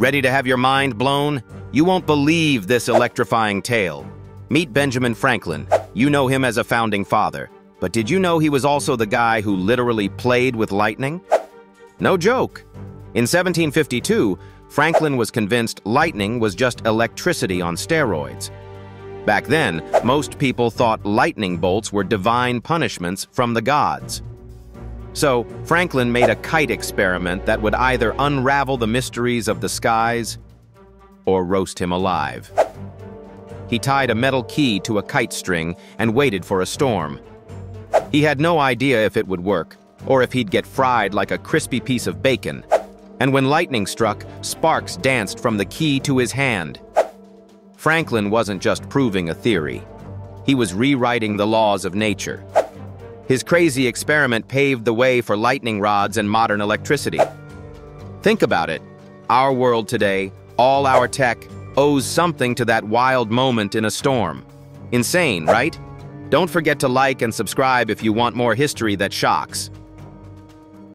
Ready to have your mind blown? You won't believe this electrifying tale. Meet Benjamin Franklin. You know him as a founding father. But did you know he was also the guy who literally played with lightning? No joke. In 1752, Franklin was convinced lightning was just electricity on steroids. Back then, most people thought lightning bolts were divine punishments from the gods. So, Franklin made a kite experiment that would either unravel the mysteries of the skies or roast him alive. He tied a metal key to a kite string and waited for a storm. He had no idea if it would work, or if he'd get fried like a crispy piece of bacon. And when lightning struck, sparks danced from the key to his hand. Franklin wasn't just proving a theory. He was rewriting the laws of nature. His crazy experiment paved the way for lightning rods and modern electricity. Think about it. Our world today, all our tech, owes something to that wild moment in a storm. Insane, right? Don't forget to like and subscribe if you want more history that shocks.